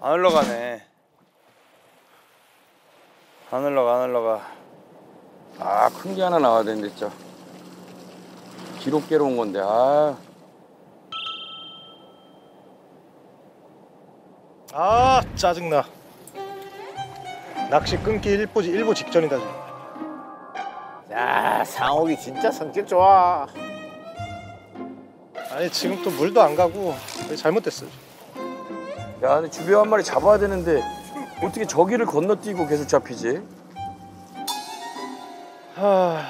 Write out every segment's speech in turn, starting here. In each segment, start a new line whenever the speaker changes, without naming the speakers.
안 흘러가네. 안 흘러가, 안 흘러가. 아, 큰 게 하나 나와야 되는데, 진짜. 기록계로 온 건데, 아.
아 짜증나 낚시 끊기 일보, 일보 직전이다 지금
야 상욱이 진짜 성격 좋아.
아니 지금 또 물도 안 가고 잘못됐어
야, 근데 주변 한 마리 잡아야 되는데, 어떻게 저기를 건너뛰고 계속 잡히지?
하...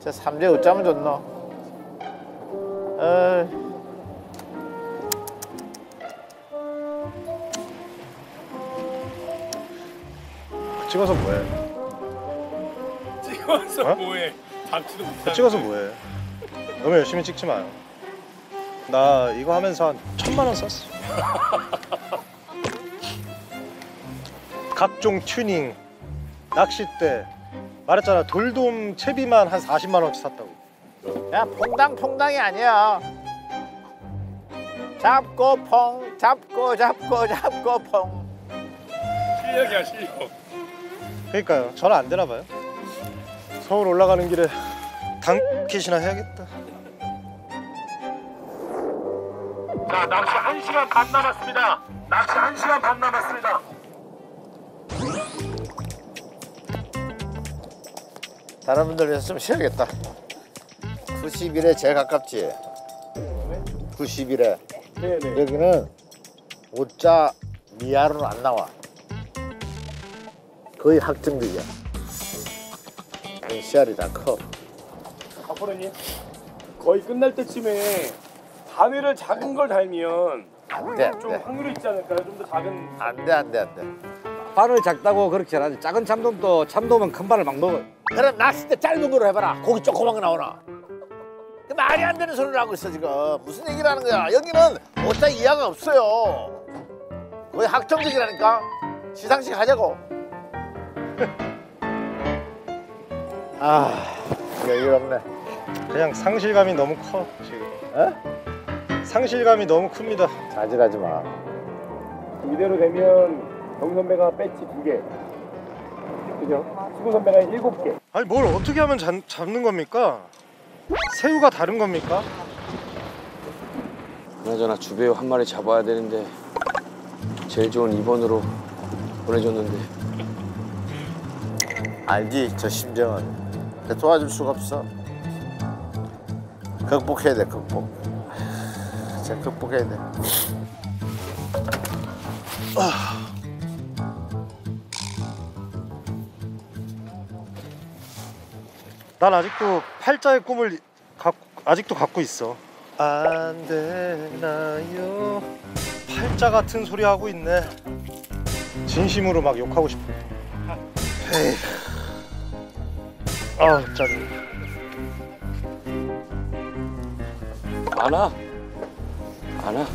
저 삼재 어쩌면 좋노? 어.
찍어서 뭐해
찍어서
어?
뭐해? 잡지도 못하고.
찍어서 뭐해 너무 열심히 찍지 마요 나 이거 하면서 한 천만 원 썼어 각종 튜닝 낚싯대 말했잖아 돌돔 채비만 한 40만 원치 샀다고
야 퐁당 퐁당이 아니야. 잡고 퐁 잡고 잡고 잡고 퐁.
실력이야 실력.
그러니까요 전화 안 되나 봐요 서울 올라가는 길에 당kit이나 해야겠다
자 낚시 1 시간 반 남았습니다. 낚시 1 시간 반 남았습니다.
다른 분들 위해서 좀 쉬어야겠다. 90일에 제일 가깝지. 90일에
네네.
여기는 오자 미아로는 안 나와. 거의 확정적이야. 씨알이 다 커.
박프로님 거의 끝날 때쯤에 바늘을 작은 걸 달면
안 돼,
안좀
돼.
확률이 있지 않을까요? 좀 더 작은.
안 돼, 안 돼, 안 돼.
바늘 작다고 그렇게 안 하지. 작은 참돔도 참돔은 큰 바늘 막 먹어.
그럼 낚싯대 짧은 거로 해봐라. 고기 조그만 거 나오나. 그 말이 안 되는 소리를 하고 있어 지금. 무슨 얘기를 하는 거야? 여기는 오자 이하가 없어요. 거의 확정적이라니까. 시상식 하자고. 아, 여유가 없네.
그냥 상실감이 너무 커 지금
어?
상실감이 너무 큽니다
자질하지 마.
이대로 되면 경 선배가 배치 두 개. 그죠? 수구 선배가 일곱 개.
아니 뭘 어떻게 하면 잡, 잡는 겁니까? 새우가 다른 겁니까?
그나저나 주배우 한 마리 잡아야 되는데, 제일 좋은 2번으로 보내줬는데.
알지 저 심정은. 도와줄 수가 없어. 극복해야 돼 극복. 진짜 극복해야 돼.
난 아직도 팔자의 꿈을 갖고, 아직도 갖고 있어 안 되나요 팔자 같은 소리 하고 있네 진심으로 막 욕하고 싶어 에이. 아 짜증
안 와. 안 와.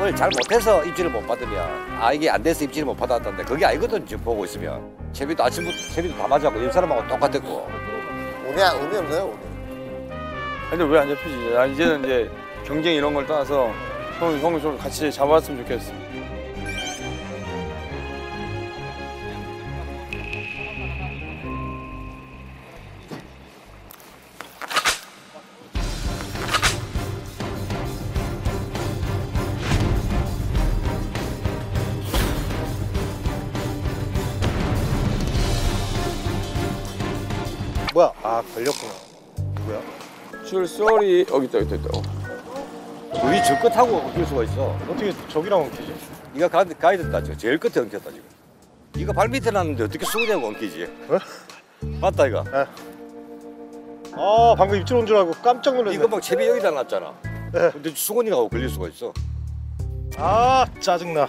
오늘 잘 못해서 입질을 못 받으면 아 이게 안 돼서 입질을 못 받았던데 그게 아니거든 지금 보고 있으면 채비도 아침부터 채비도 다 맞았고 옆 사람하고 똑같았고
운이 안- 운이 없네요 운이.
근데 왜 안 잡히지? 나 이제는 이제 경쟁 이런 걸 떠나서 형, 형이 좀 같이 잡아왔으면 좋겠어.
뭐야 아 걸렸구나 누구야?
줄 sorry 여기 있다 여기 있다. 어.
우리 저 끝하고 엉킬 수가 있어
어떻게 저기랑 엉키지?
네가 가, 가야 된다 지금 제일 끝에 엉켰다 지금 네가 발 밑에 놨는데 어떻게 수근이하고 엉키지
어?
맞다 이거
아 방금 입질 온 줄 알고 깜짝 놀랐네
이거 막 채비 여기다 놨잖아
네.
근데 수근이가 걸릴 수가 있어
아 짜증나